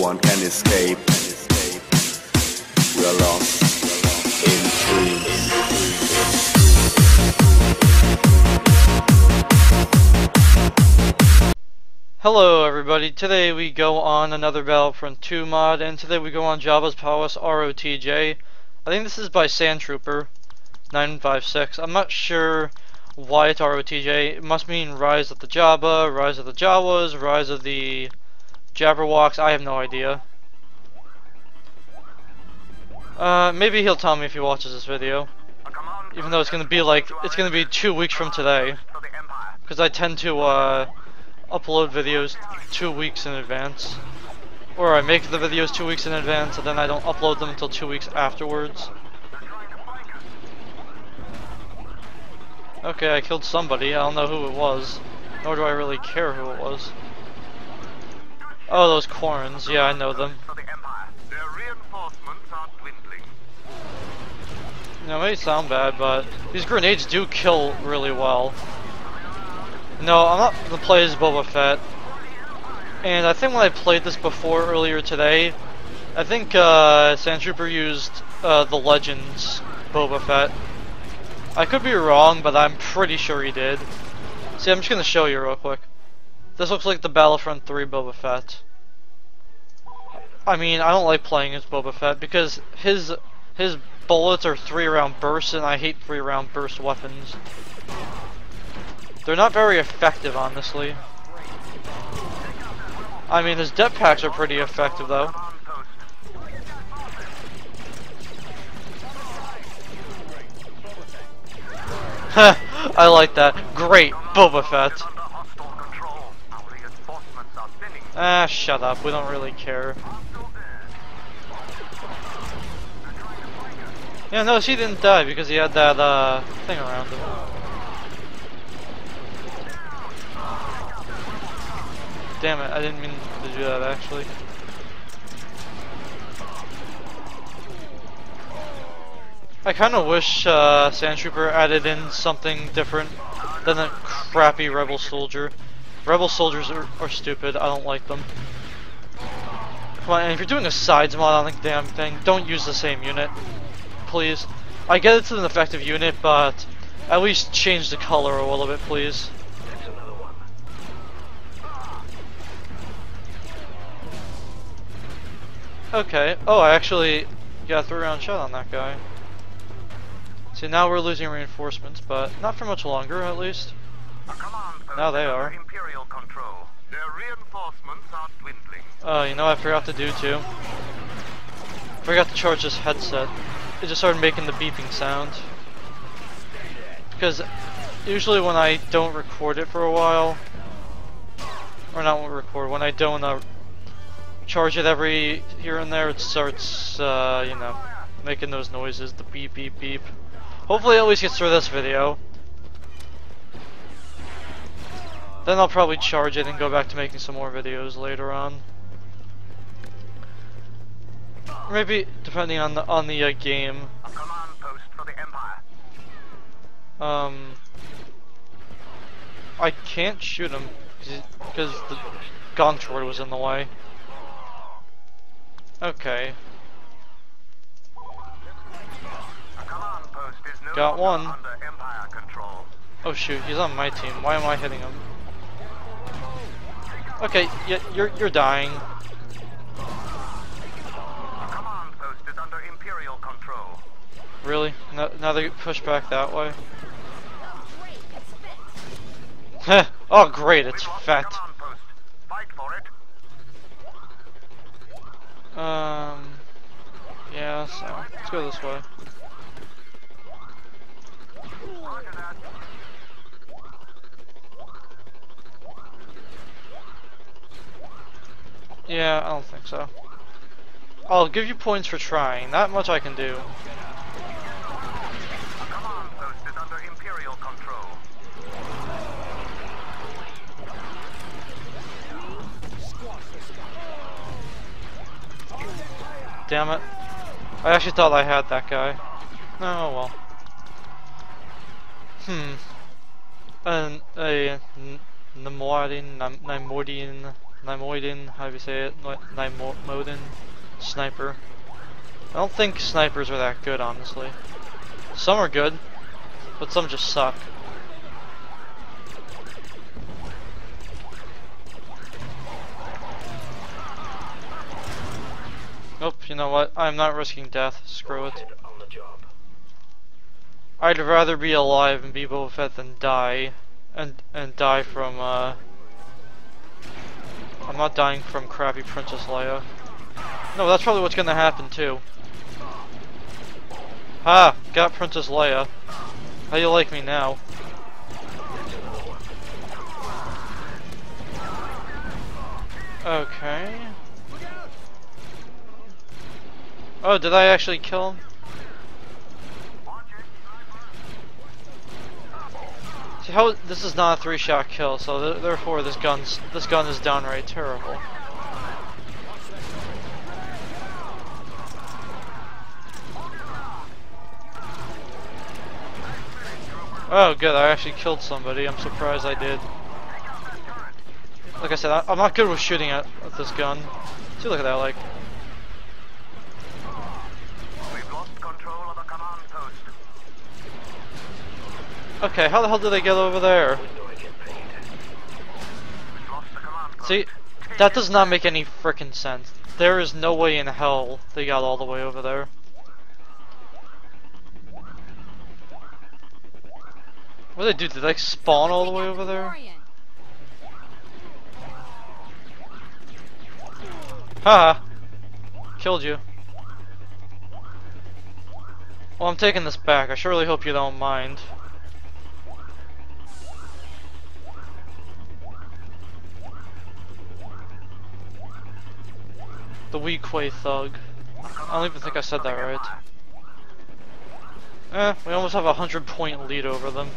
one can escape. We are lost. Hello everybody, today we go on another Battlefront 2 mod, and today we go on Jabba's Palace ROTJ. I think this is by Sandtrooper 956. I'm not sure why it's ROTJ. It must mean Rise of the Jabba, Rise of the Jawas, Rise of the Jabberwocks. I have no idea. Uh, maybe he'll tell me if he watches this video. Even though it's gonna be like, it's gonna be two weeks from today. Because I tend to, uh, upload videos two weeks in advance. Or I make the videos two weeks in advance and then I don't upload them until two weeks afterwards. Okay, I killed somebody. I don't know who it was. Nor do I really care who it was. Oh, those Corns. Yeah, I know them. You know, it may sound bad, but these grenades do kill really well. No, I'm not gonna play as Boba Fett. And I think when I played this before earlier today, I think uh, Sandtrooper used uh, the Legends Boba Fett. I could be wrong, but I'm pretty sure he did. See, I'm just gonna show you real quick. This looks like the Battlefront 3 Boba Fett. I mean, I don't like playing as Boba Fett because his his bullets are three round bursts, and I hate three round burst weapons. They're not very effective, honestly. I mean, his jetpacks are pretty effective, though. I like that. Great, Boba Fett. Ah, shut up. We don't really care. Yeah, no, she didn't die because he had that uh, thing around him. Damn it, I didn't mean to do that actually. I kind of wish uh, Sandtrooper added in something different than a crappy Rebel Soldier. Rebel Soldiers are, are stupid, I don't like them. Come on, and if you're doing a sides mod on the damn thing, don't use the same unit. Please. I get it's an effective unit, but at least change the color a little bit, please. Okay. Oh, I actually got a three round shot on that guy. See, now we're losing reinforcements, but not for much longer, at least. Now they are. Imperial control. Their reinforcements are dwindling. Oh, you know I forgot to do too? Forgot to charge this headset. It just started making the beeping sound. Because usually when I don't record it for a while, or not record, when I don't uh, charge it every here and there, it starts, uh, you know, making those noises, the beep beep beep. Hopefully it at least gets through this video. Then I'll probably charge it and go back to making some more videos later on. Maybe depending on the on the uh, game. Um, I can't shoot him because the gonk droid was in the way. Okay. Got one. Oh shoot, he's on my team. Why am I hitting him? Okay, yeah, you're you're dying. Really? No, now they push back that way. oh great, it's fat. Um, yeah, so let's go this way. Yeah, I don't think so. I'll give you points for trying. That much I can do. Damn it. I actually thought I had that guy. Oh well. Hmm. And a Namorian, Namorian Nimoiden, how do you say it? Nimoden sniper. I don't think snipers are that good, honestly. Some are good, but some just suck. Nope, you know what? I'm not risking death. Screw it. I'd rather be alive and be Boba Fett than die. And and die from uh I'm not dying from crappy Princess Leia. No, that's probably what's gonna happen too. Ha! Got Princess Leia. How you like me now? Okay. Oh, did I actually kill him? How this is not a three-shot kill, so th therefore this gun's this gun is downright terrible. Oh, good. I actually killed somebody. I'm surprised I did. Like I said, I, am not good with shooting at, at this gun. See, look at that, like. Okay, how the hell did they get over there? See, that does not make any freaking sense. There is no way in hell they got all the way over there. What did they do? Did they spawn all the way over there? Haha. Killed you. Well, I'm taking this back. I surely hope you don't mind. The Weequay thug. I don't even think I said that right. Eh, we almost have a hundred point lead over them.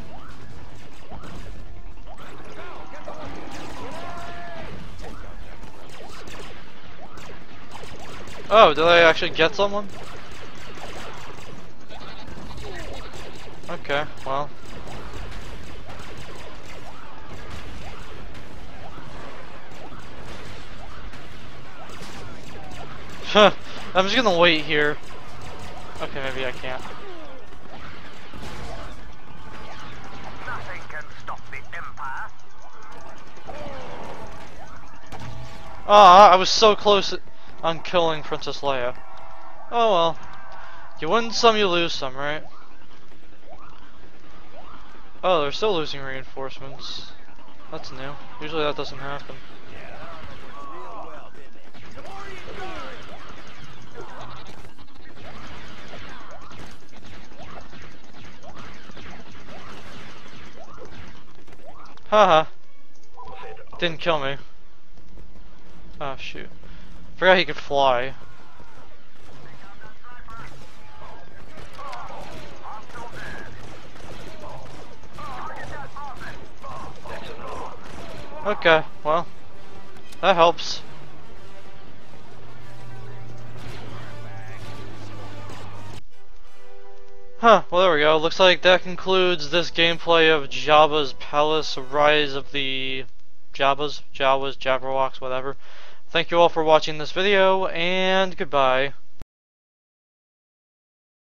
Oh, did I actually get someone? Okay, well. I'm just gonna wait here. Okay, maybe I can't. Ah, oh, I was so close on killing Princess Leia. Oh well. You win some, you lose some, right? Oh, they're still losing reinforcements. That's new. Usually that doesn't happen. Haha. Didn't kill me. Oh shoot. Forgot he could fly. Okay, well, that helps. Huh, well there we go. Looks like that concludes this gameplay of Jabba's Palace, Rise of the Jabbas, Jawas, Jabberwocks, whatever. Thank you all for watching this video, and goodbye.